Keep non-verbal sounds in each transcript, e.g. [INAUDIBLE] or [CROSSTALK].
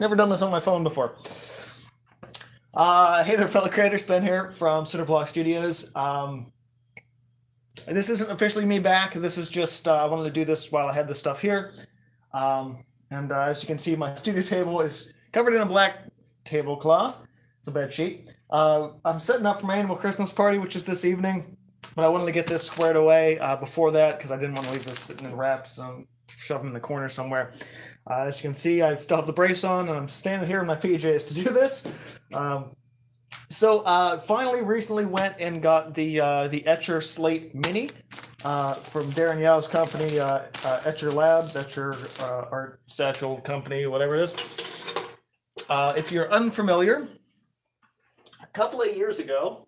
Never done this on my phone before. Uh, hey there, fellow creators. Ben here from Cinderblock Studios. Um, this isn't officially me back. This is just uh, I wanted to do this while I had this stuff here. Um, and uh, as you can see, my studio table is covered in a black tablecloth. It's a bed sheet. Uh, I'm setting up for my annual Christmas party, which is this evening. But I wanted to get this squared away uh, before that because I didn't want to leave this sitting in wraps, um, shoved in the corner somewhere. Uh, as you can see, I still have the brace on, and I'm standing here in my PJs to do this. Um, so uh, finally, recently went and got the uh, the Etchr Slate Mini uh, from Darren Yeow's company, uh, uh, Etchr Labs, Etchr Art Satchel Company, whatever it is. If you're unfamiliar, a couple of years ago,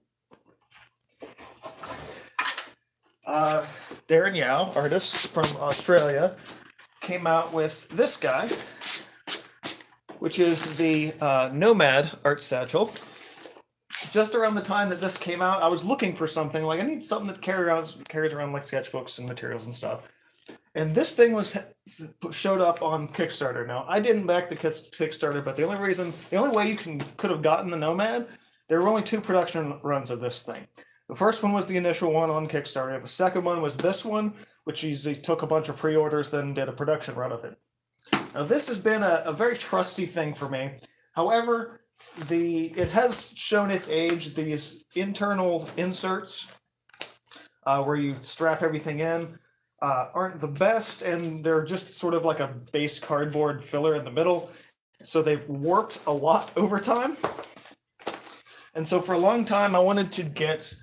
uh, Darren Yeow, artist from Australia, came out with this guy, which is the uh, Nomad Art Satchel. Just around the time that this came out, I was looking for something like I need something that carry around, carries around like sketchbooks and materials and stuff. And this thing was showed up on Kickstarter. Now I didn't back the Kickstarter, but the only reason, the only way you can could have gotten the Nomad, there were only two production runs of this thing. The first one was the initial one on Kickstarter. The second one was this one, which he took a bunch of pre-orders, then did a production run of it. Now this has been a, a very trusty thing for me. However, the it has shown its age. These internal inserts, uh, where you strap everything in, uh, aren't the best, and they're just sort of like a base cardboard filler in the middle. So they've warped a lot over time. And so for a long time, I wanted to get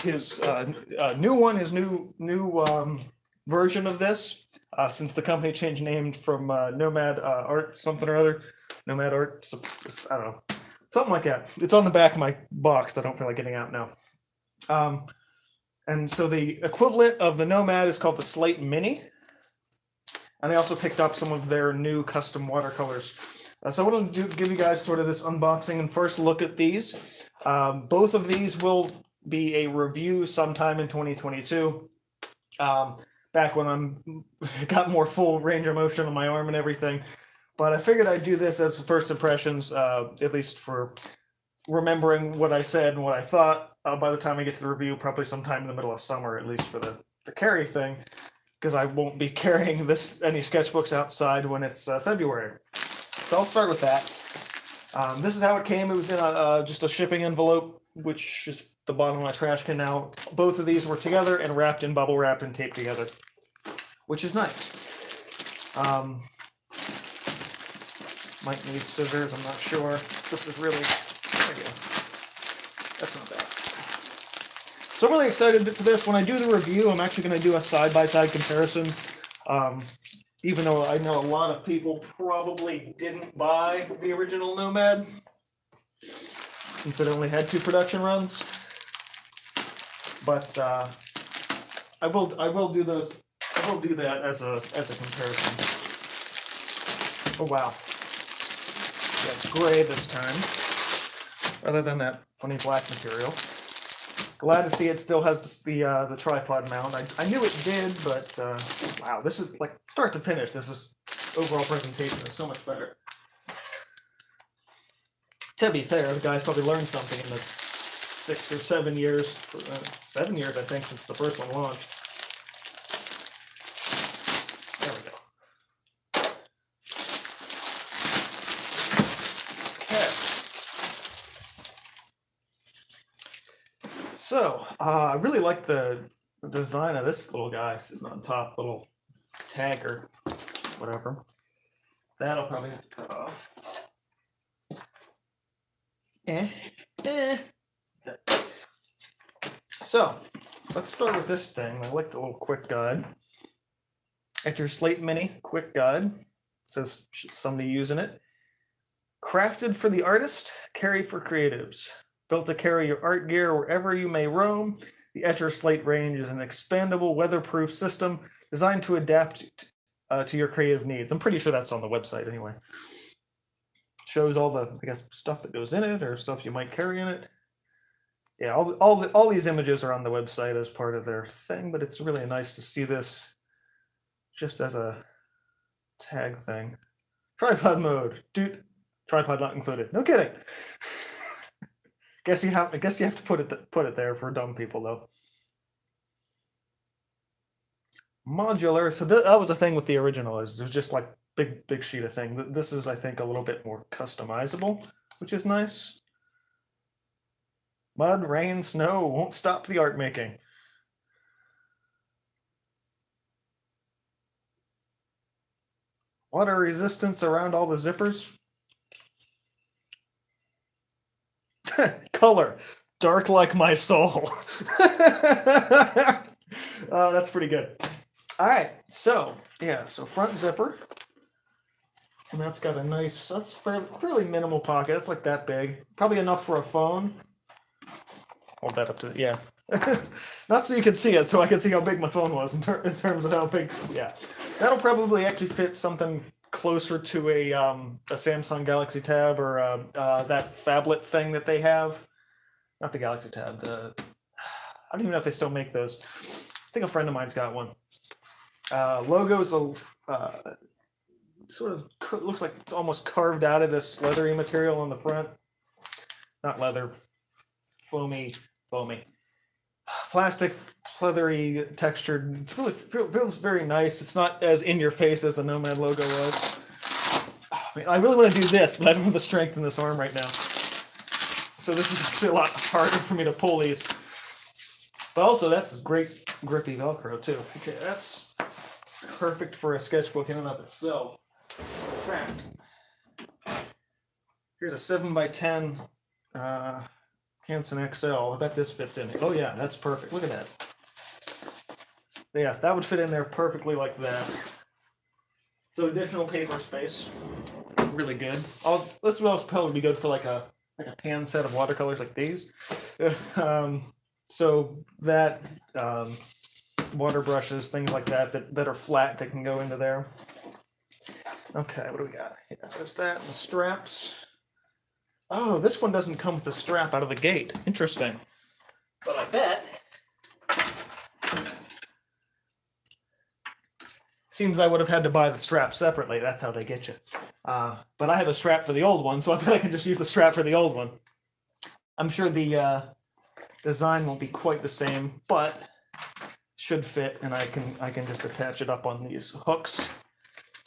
his uh, uh, new one, his new new um, version of this, uh, since the company changed name from uh, Nomad uh, Art something or other, Nomad Art, I don't know, something like that. It's on the back of my box. I don't feel like getting out now. Um, and so the equivalent of the Nomad is called the Slate Mini, and I also picked up some of their new custom watercolors. Uh, so I want to do, give you guys sort of this unboxing and first look at these. Um, both of these will be a review sometime in 2022. Um, back when I'm [LAUGHS] got more full range of motion on my arm and everything. But I figured I'd do this as first impressions, uh, at least for remembering what I said and what I thought. Uh, by the time I get to the review, probably sometime in the middle of summer, at least for the the carry thing, because I won't be [LAUGHS] carrying this any sketchbooks outside when it's uh, February. So I'll start with that. Um, this is how it came. It was in a, uh, just a shipping envelope, which is the bottom of my trash can now. Both of these were together and wrapped in bubble wrap and taped together, which is nice. Um, might need scissors, I'm not sure. This is really. That's not bad. So I'm really excited for this. When I do the review, I'm actually going to do a side-by-side comparison. Um, even though I know a lot of people probably didn't buy the original Nomad, since it only had two production runs but uh, I will I will do those I will do that as a as a comparison. Oh wow, yeah, gray this time, rather than that funny black material. Glad to see it still has the the, uh, the tripod mount. I, I knew it did, but uh, wow, this is like start to finish. This is overall presentation is so much better. To be fair, the guys probably learned something in the six or seven years, uh, seven years, I think, since the first one launched. There we go. Okay. So, uh, I really like the, design of this little guy sitting on top, little tag or whatever. That'll probably cut off. Eh, eh. So, let's start with this thing. I like the little quick guide. Etchr Slate Mini quick guide. It says somebody using it. Crafted for the artist, carry for creatives. Built to carry your art gear wherever you may roam, the Etchr Slate range is an expandable, weatherproof system designed to adapt uh, to your creative needs. I'm pretty sure that's on the website anyway. Shows all the, I guess, stuff that goes in it or stuff you might carry in it yeah, all all the, all these images are on the website as part of their thing, but it's really nice to see this just as a tag thing. Tripod mode, dude. Tripod not included. No kidding. [LAUGHS] guess you have. I guess you have to put it put it there for dumb people though. Modular. So th- that was the thing with the original is it was just like big big sheet of thing. This is I think a little bit more customizable, which is nice. Mud, rain, snow won't stop the art making. Water resistance around all the zippers. [LAUGHS] Color. Dark like my soul. [LAUGHS] uh, that's pretty good. All right. So, yeah. So, front zipper. And that's got a nice, that's fairly, fairly minimal pocket. It's like that big. Probably enough for a phone. Hold that up to, yeah. [LAUGHS] Not so you can see it, so I can see how big my phone was in, ter- in terms of how big, yeah. That'll probably actually fit something closer to a um, a Samsung Galaxy Tab or uh, uh, that phablet thing that they have. Not the Galaxy Tab. The I don't even know if they still make those. I think a friend of mine's got one. Uh, logo's a uh, sort of looks like it's almost carved out of this leathery material on the front. Not leather, foamy, foamy, plastic, leathery textured. Really feels very nice. It's not as in your face as the Nomad logo was. I, mean, I really want to do this, but I don't have the strength in this arm right now. So this is actually a lot harder for me to pull these. But also, that's great grippy Velcro too. Okay, that's perfect for a sketchbook in and of itself. In fact, here's a seven by ten uh, Canson XL. I bet this fits in it. Oh yeah, that's perfect. Look at that. Yeah, that would fit in there perfectly like that. So additional paper space, really good. I'll, this also probably be good for like a like a pan set of watercolors like these. [LAUGHS] um, so that um, water brushes, things like that, that that are flat that can go into there. Okay, what do we got? Yeah, there's that. And the straps. Oh, this one doesn't come with a strap out of the gate. Interesting. But I bet. Seems I would have had to buy the strap separately. That's how they get you. Uh, but I have a strap for the old one, so I bet I can just use the strap for the old one. I'm sure the uh, design won't be quite the same, but should fit, and I can I can just attach it up on these hooks.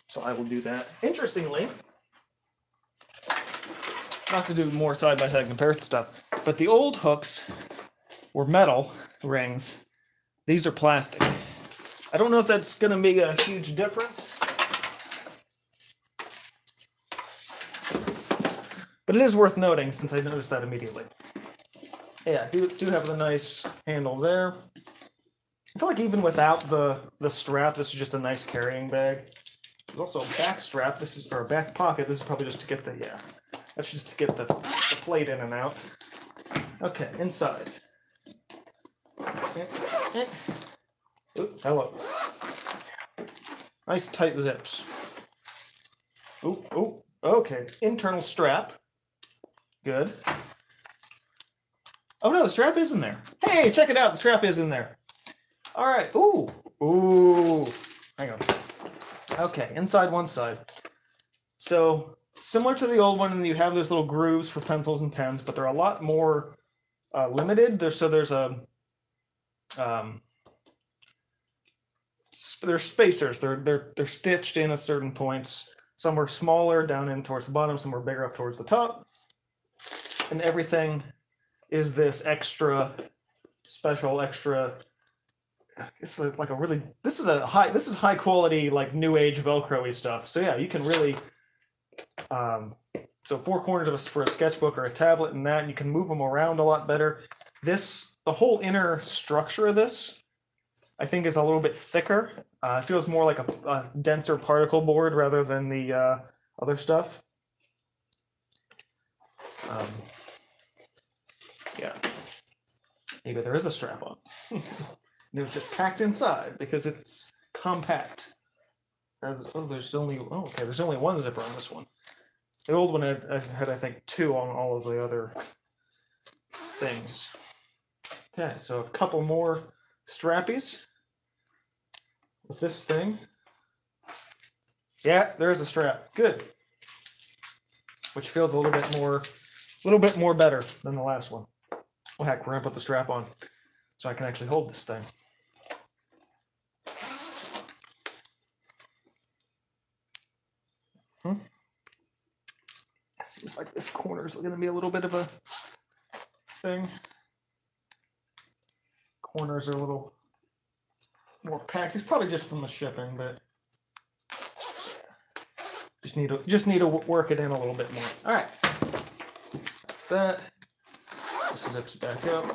So I will do that. Interestingly, not to do more side by side comparison stuff, but the old hooks were metal rings. These are plastic. I don't know if that's going to make a huge difference. But it is worth noting since I noticed that immediately. Yeah, do, do have the nice handle there. I feel like even without the, the strap, this is just a nice carrying bag. There's also a back strap. This is or a back pocket. This is probably just to get the yeah. That's just to get the, the plate in and out. Okay, inside. Ooh, hello. Nice tight zips. Ooh, ooh. Okay, internal strap. Good. Oh no, the strap is in there. Hey, check it out. The strap is in there. All right. Ooh, ooh. Hang on. Okay, inside one side. So similar to the old one, and you have those little grooves for pencils and pens, but they're a lot more uh, limited. There's so there's a um, they're spacers. They're they're they're stitched in at certain points. Some are smaller down in towards the bottom. Some are bigger up towards the top. And everything is this extra special extra it's like a really this is a high this is high quality like new age velcro-y stuff so yeah you can really um so four corners of a, for a sketchbook or a tablet and that and you can move them around a lot better. This the whole inner structure of this i think is a little bit thicker. Uh, it feels more like a, a denser particle board rather than the uh, other stuff. Um, yeah. Maybe there is a strap on. [LAUGHS] It was just packed inside because it's compact. As, oh, there's only oh, okay. There's only one zipper on this one. The old one had, had I think two on all of the other things. Okay, so a couple more strappies with this thing. Yeah, there's a strap. Good. which feels a little bit more, a little bit more better than the last one. Well, heck, we're gonna put the strap on so I can actually hold this thing. Like this corner is gonna be a little bit of a thing. Corners are a little more packed. It's probably just from the shipping, but just need to just need to work it in a little bit more. All right, that's that. This zips back up.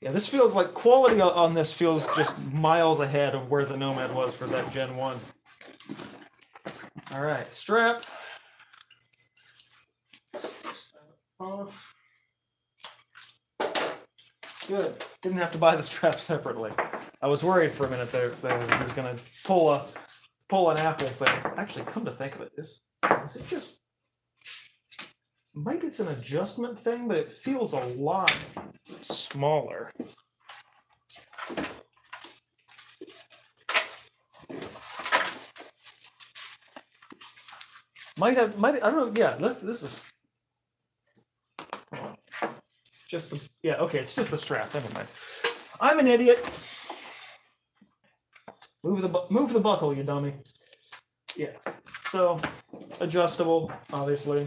Yeah, this feels like quality on this feels just miles ahead of where the Nomad was for that Gen 1. All right, strap. Off. Good. Didn't have to buy the strap separately. I was worried for a minute there that he was gonna pull a pull an Apple thing. Actually, come to think of it, is is it just maybe it's an adjustment thing, but it feels a lot smaller. Might have might I don't know. Yeah, this this is just the yeah okay. It's just the strap. Never mind. I'm an idiot. Move the move the buckle, you dummy. Yeah. So adjustable, obviously.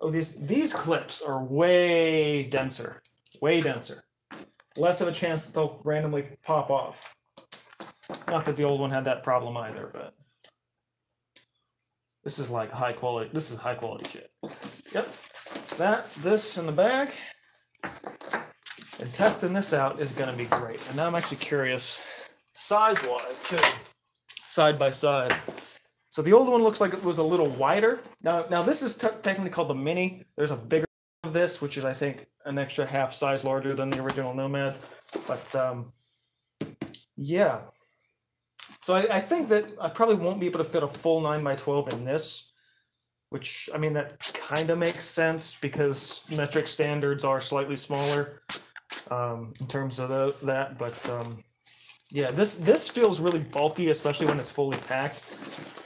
Oh, these these clips are way denser, way denser. Less of a chance that they'll randomly pop off. Not that the old one had that problem either, but this is like high quality. This is high quality shit. Yep. That, this, in the bag. And testing this out is going to be great. And now I'm actually curious, size-wise too, side by side. So the old one looks like it was a little wider. Now, now this is technically called the Mini. There's a bigger of this, which is I think an extra half size larger than the original Nomad. But um, yeah. So I, I think that I probably won't be able to fit a full 9 by 12 in this, which I mean that kind of makes sense because metric standards are slightly smaller um, in terms of the, that. But um, yeah, this this feels really bulky, especially when it's fully packed.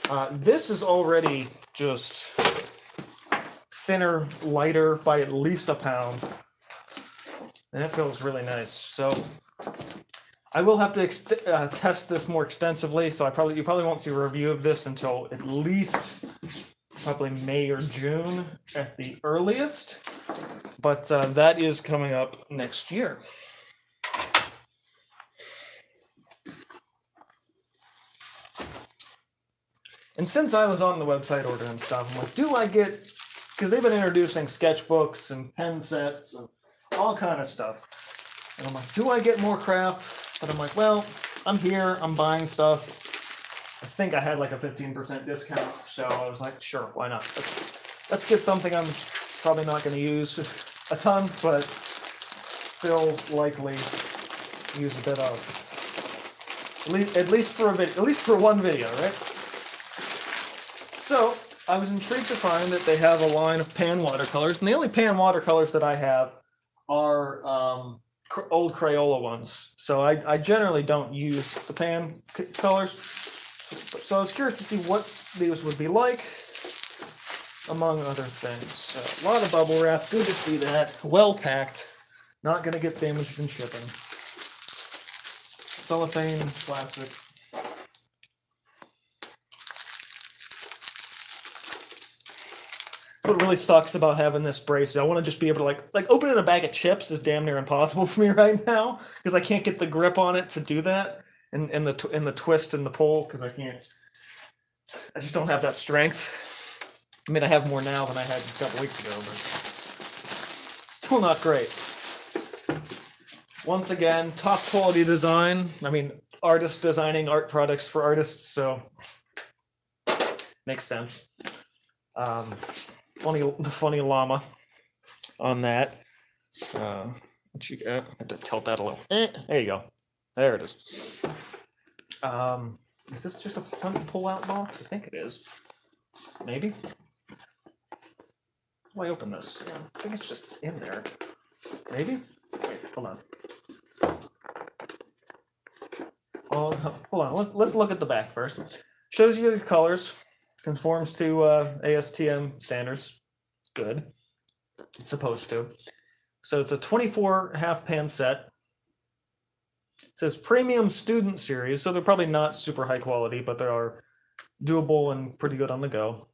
Uh, this is already just thinner, lighter by at least a pound, and it feels really nice. So I will have to ex- uh, test this more extensively. So I probably you probably won't see a review of this until at least probably May or June at the earliest. But uh, that is coming up next year. And since I was on the website ordering stuff, I'm like, do I get because they've been introducing sketchbooks and pen sets and all kind of stuff. And I'm like, do I get more crap? But I'm like, well, I'm here, I'm buying stuff. I think I had like a 15% discount, so I was like, sure, why not? Let's, let's get something I'm probably not going to use [LAUGHS] a ton, but still likely use a bit of. At least, for a video, at least for one video, right? So I was intrigued to find that they have a line of pan watercolors, and the only pan watercolors that I have are um, old Crayola ones. So I, I generally don't use the pan colors. So I was curious to see what these would be like, among other things. So a lot of bubble wrap, good to see that. Well packed, not going to get damaged in shipping. Cellophane, plastic. What really sucks about having this brace. I want to just be able to like like opening a bag of chips is damn near impossible [LAUGHS] for me right now because I can't get the grip on it to do that, and and the and the twist and the pull because I can't. I just don't have that strength. I mean, I have more now than I had a couple weeks ago, but still not great. Once again, top quality design. I mean, artists designing art products for artists, so makes sense. Um, funny the funny llama on that. Uh, you got? I have to tilt that a little. Eh, there you go. There it is. Um, is this just a pull-out box? I think it is. Maybe. Why open this? Yeah, I think it's just in there. Maybe. Wait, hold on. Oh, hold on. Let's look at the back first. shows you the colors, conforms to uh, ASTM standards. Good. It's supposed to. So it's a 24 half pan set. It says premium student series, so they're probably not super high quality, but they are doable and pretty good on the go.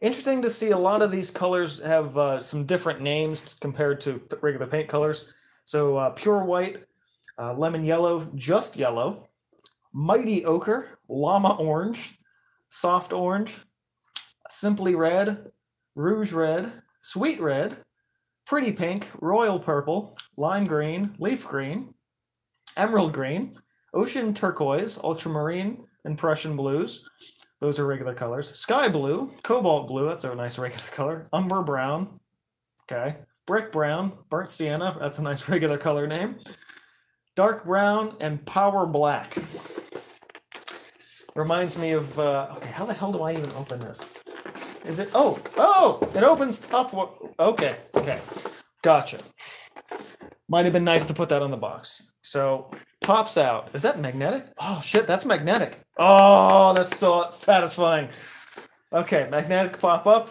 Interesting to see a lot of these colors have uh, some different names compared to regular paint colors. So uh, pure white, uh, lemon yellow, just yellow, mighty ochre, llama orange, soft orange, simply red, rouge red, sweet red, pretty pink, royal purple, lime green, leaf green, emerald green, ocean turquoise, ultramarine, and Prussian blues. Those are regular colors. Sky blue, cobalt blue, that's a nice regular [LAUGHS] color. Umber brown, okay. Brick brown, burnt sienna, that's a nice [LAUGHS] regular color name. Dark brown and power black. Reminds me of, uh, okay, how the hell do I even open this? Is it, oh, oh, it opens up, okay, okay, gotcha. Might have been nice to put that on the box. So, pops out. Is that magnetic? Oh, shit, that's magnetic. Oh, that's so satisfying. Okay, magnetic pop up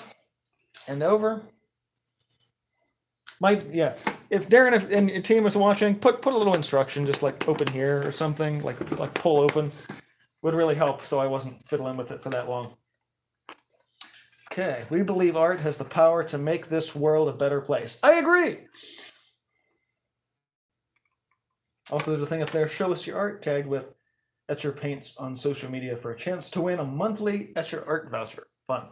and over. Might yeah. If Darren and your team is watching, put put a little instruction, just like open here or something, like like pull open, would really help. So I wasn't fiddling with it for that long. Okay, we believe art has the power to make this world a better place. I agree. Also, there's a thing up there. Show us your art tag with Etchr Paints on social media for a chance to win a monthly Etchr art voucher. Fun.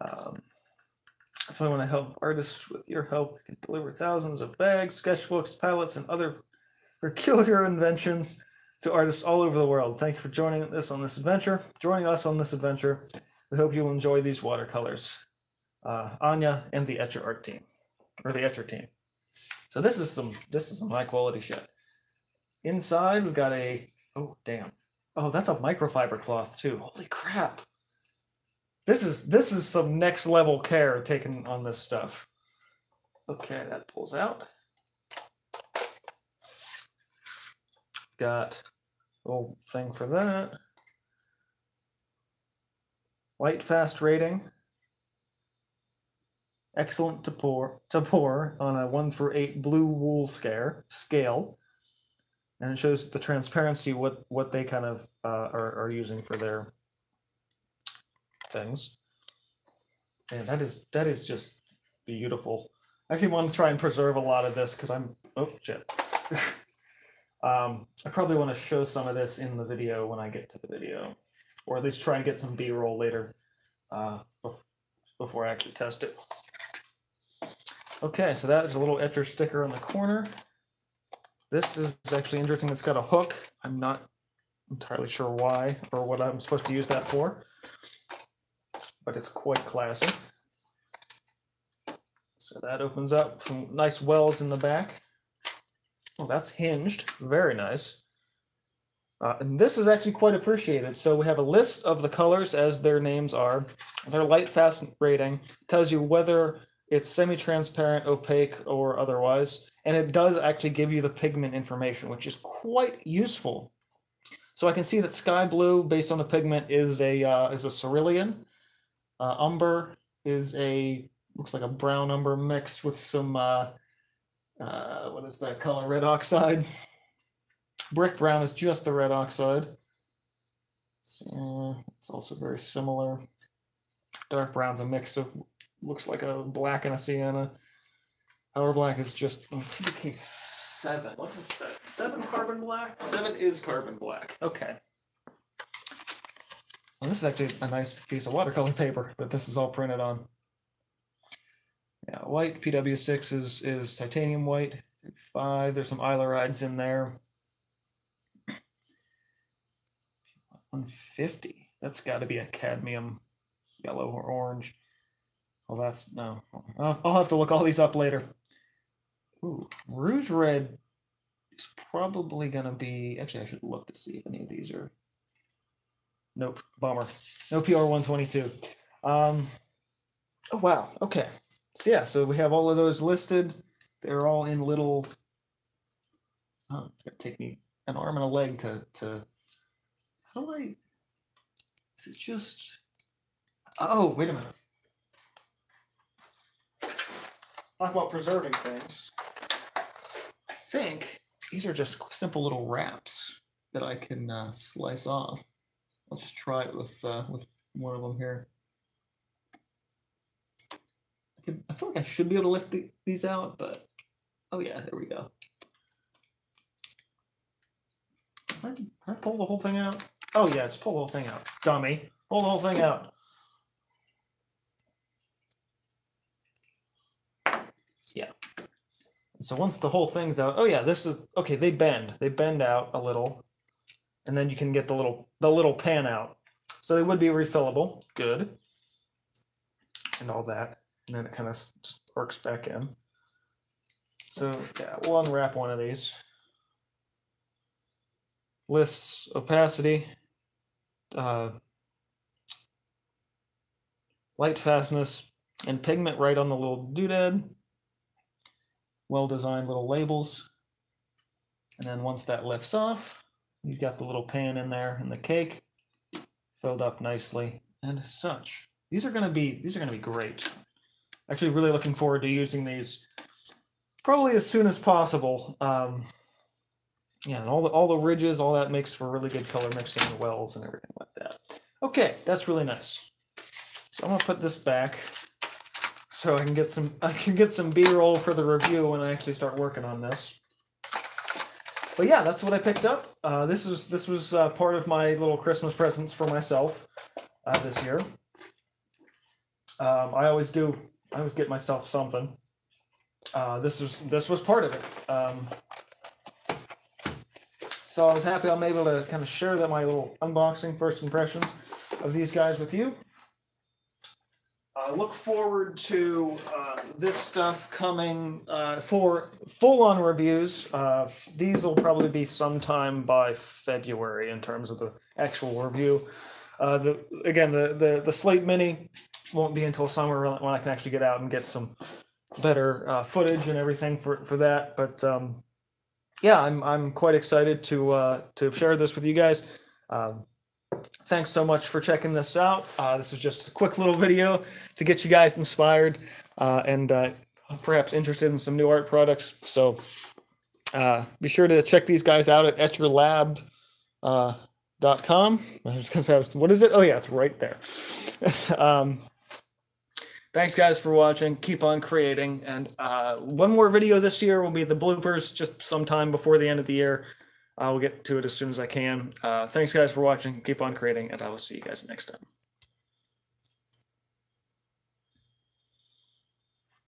Um, so I want to help artists with your help. We can deliver thousands of bags, sketchbooks, palettes, and other peculiar inventions to artists all over the world. Thank you for joining us on this adventure. Joining us on this adventure. We hope you'll enjoy these watercolors. Uh, Anya and the Etchr art team, or the Etchr team. So this is some this is some high quality shit. Inside we've got a oh damn. Oh, that's a microfiber cloth too. Holy crap. This is this is some next level care taken on this stuff. Okay, that pulls out. Got little thing for that. Light fast rating. Excellent to pour to pour on a one through eight blue wool scare scale. And it shows the transparency what what they kind of uh, are, are using for their things. And that is that is just beautiful. I actually want to try and preserve a lot of this because I'm oh shit. [LAUGHS] um, I probably want to show some of this in the video when I get to the video, or at least try and get some B-roll later uh, before I actually test it. Okay, so that is a little Etchr sticker on the corner. This is actually interesting. It's got a hook. I'm not entirely sure why or what I'm supposed to use that for but it's quite classy. So that opens up some nice wells in the back. Oh, that's hinged. Very nice. Uh, and this is actually quite appreciated. So we have a list of the colors as their names are. Their light fast rating tells you whether it's semi-transparent, opaque, or otherwise. And it does actually give you the pigment information, which is quite useful. So I can see that sky blue, based on the pigment, is a uh, is a cerulean. Uh, umber is a looks like a brown umber mixed with some uh, what is that color? Red oxide. Brick brown is just the red oxide. So, it's also very similar. Dark brown's a mix of looks like a black and a sienna. Power black is just oh, seven. What's a seven? Seven carbon black. Seven is carbon black. Okay. Well, this is actually a nice piece of watercolor paper that this is all printed on. Yeah, white PW6 is is titanium white. Five. There's some arylides in there. 150. That's got to be a cadmium yellow or orange. Well, that's no. I'll, have to look all these up later. Ooh, rouge red is probably gonna be. Actually, I should look to see if any of these are. Nope, bummer. No PR 122. Um, oh, wow. Okay. So, yeah, so we have all of those listed. They're all in little. Oh, it's to take me an arm and a leg to. to how do I. Is it just? Oh, wait a minute. Talk about preserving things. I think these are just simple little wraps that I can uh, slice off. I'll just try it with uh, with one of them here. I, feel like I should be able to lift the, these out, but oh yeah, there we go. Can I, can I pull the whole thing out? Oh yeah, just pull the whole thing out, dummy. Pull the whole thing out. Yeah. So once the whole thing's out, oh yeah, this is okay. They bend. They bend out a little, and then you can get the little the little pan out. So they would be refillable. Good. And all that, and then it kind of works back in. So yeah, we'll unwrap one of these. Lists opacity, uh, light fastness, and pigment right on the little doodad. Well designed little labels. And then once that lifts off, you've got the little pan in there and the cake filled up nicely and such. These are gonna be these are gonna be great. Actually, really looking forward to using these probably as soon as possible. Um, yeah, and all the all the ridges, all that makes for really good color mixing and wells and everything like that. Okay, that's really nice. So I'm gonna put this back so I can get some [LAUGHS] I can get some B-roll for the review when I actually start working on this. But yeah, that's what I picked up. Uh, this is this was uh, part of my little Christmas presents for myself uh, this year. Um, I always do. I always get myself something. Uh, this was this was part of it. Um, so I was happy I'm able to kind of share that my little unboxing first impressions of these guys with you. Uh, look forward to uh, this stuff coming uh, for full-on reviews. Uh, these will probably be sometime by February in terms of the actual review. Uh, the again the, the the Slate Mini won't be until summer when I can actually get out and get some better uh, footage and everything for for that. But um, yeah, I'm I'm quite excited to uh, to share this with you guys. Um, thanks so much for checking this out. Uh, this is just a quick little video to get you guys inspired uh, and uh, perhaps interested in some new art products. So uh, be sure to check these guys out at etchrlab.com. I was to say, what is it? Oh, yeah, it's right there. [LAUGHS] um, thanks guys for watching. Keep on creating. And uh, one more video this year will be the bloopers just sometime before the end of the year. I will get to it as soon as i can. Uh, thanks guys for watching. Keep on creating and i will see you guys next time